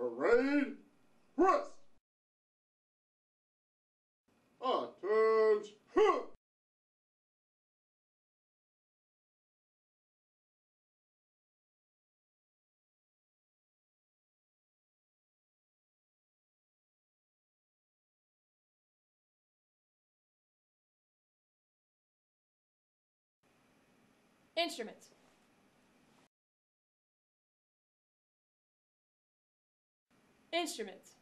Parade, rest! Attention! Instruments. Instruments.